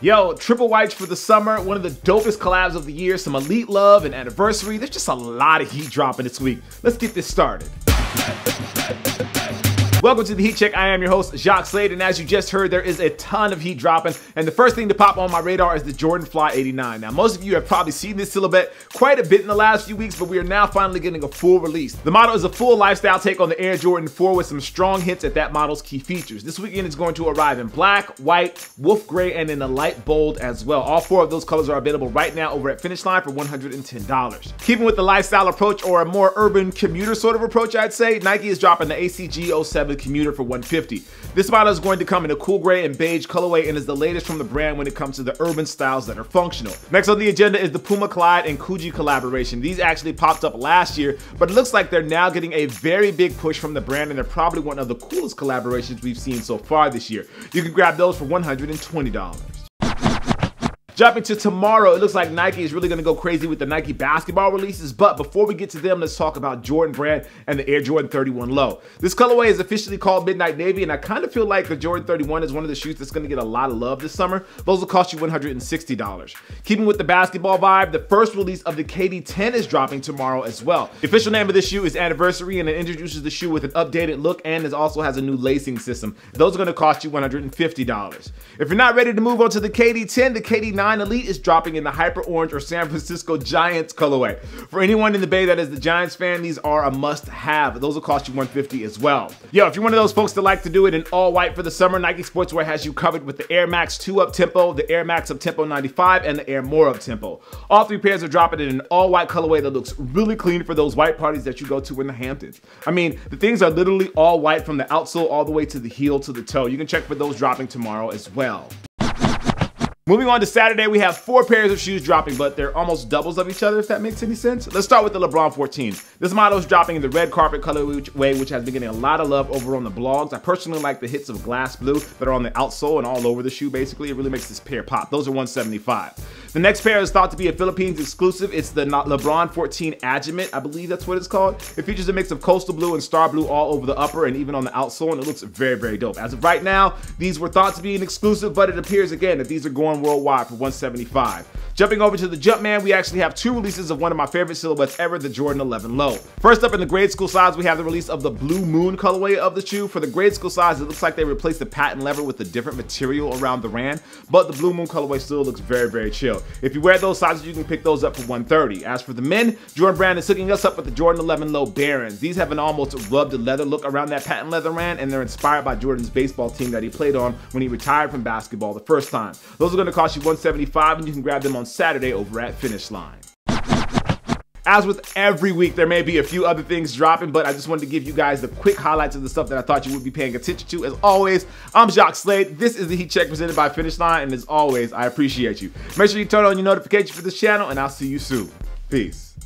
Yo, triple whites for the summer, one of the dopest collabs of the year, some elite love and anniversary. There's just a lot of heat dropping this week. Let's get this started. Welcome to the Heat Check. I am your host, Jacques Slade, and as you just heard, there is a ton of heat dropping. And the first thing to pop on my radar is the Jordan Fly 89. Now, most of you have probably seen this silhouette quite a bit in the last few weeks, but we are now finally getting a full release. The model is a full lifestyle take on the Air Jordan 4 with some strong hits at that model's key features. This weekend is going to arrive in black, white, wolf gray, and in a light bone as well. All four of those colors are available right now over at Finish Line for $110. Keeping with the lifestyle approach or a more urban commuter sort of approach, I'd say, Nike is dropping the ACG 07 Commuter for 150. This model is going to come in a cool gray and beige colorway and is the latest from the brand when it comes to the urban styles that are functional. Next on the agenda is the Puma Clyde and Coogi collaboration. These actually popped up last year, but it looks like they're now getting a very big push from the brand and they're probably one of the coolest collaborations we've seen so far this year. You can grab those for $120. Jumping to tomorrow, it looks like Nike is really going to go crazy with the Nike basketball releases. But before we get to them, let's talk about Jordan Brand and the Air Jordan 31 Low. This colorway is officially called Midnight Navy, and I kind of feel like the Jordan 31 is one of the shoes that's going to get a lot of love this summer. Those will cost you $160. Keeping with the basketball vibe, the first release of the KD 10 is dropping tomorrow as well. The official name of this shoe is Anniversary, and it introduces the shoe with an updated look and it also has a new lacing system. Those are going to cost you $150. If you're not ready to move on to the KD 10, the KD 9 Elite is dropping in the Hyper Orange or San Francisco Giants colorway. For anyone in the Bay that is the Giants fan, these are a must-have. Those will cost you 150 as well. Yo, if you're one of those folks that like to do it in all white for the summer, Nike Sportswear has you covered with the Air Max 2 Up Tempo, the Air Max Up Tempo 95, and the Air More Up Tempo. All three pairs are dropping in an all white colorway that looks really clean for those white parties that you go to in the Hamptons. I mean, the things are literally all white from the outsole all the way to the heel to the toe. You can check for those dropping tomorrow as well. Moving on to Saturday, we have four pairs of shoes dropping, but they're almost doubles of each other, if that makes any sense. Let's start with the LeBron 14s. This model is dropping in the red carpet colorway, which has been getting a lot of love over on the blogs. I personally like the hits of glass blue that are on the outsole and all over the shoe, basically. It really makes this pair pop. Those are 175. The next pair is thought to be a Philippines exclusive. It's the LeBron 14 Agimat, I believe that's what it's called. It features a mix of coastal blue and star blue all over the upper and even on the outsole, and it looks very, very dope. As of right now, these were thought to be an exclusive, but it appears again that these are going worldwide for 175. Jumping over to the Jumpman, we actually have two releases of one of my favorite silhouettes ever, the Jordan 11 Low. First up in the grade school size, we have the release of the Blue Moon colorway of the shoe. For the grade school size, it looks like they replaced the patent leather with a different material around the rand, but the Blue Moon colorway still looks very, very chill. If you wear those sizes, you can pick those up for 130. As for the men, Jordan Brand is hooking us up with the Jordan 11 Low Barons. These have an almost rubbed leather look around that patent leather rand, and they're inspired by Jordan's baseball team that he played on when he retired from basketball the first time. Those are going to cost you 175, and you can grab them on Saturday over at Finish Line. As with every week, there may be a few other things dropping, but I just wanted to give you guys the quick highlights of the stuff that I thought you would be paying attention to. As always, I'm Jacques Slade. This is the Heat Check presented by Finish Line, and as always, I appreciate you. Make sure you turn on your notification for this channel, and I'll see you soon. Peace.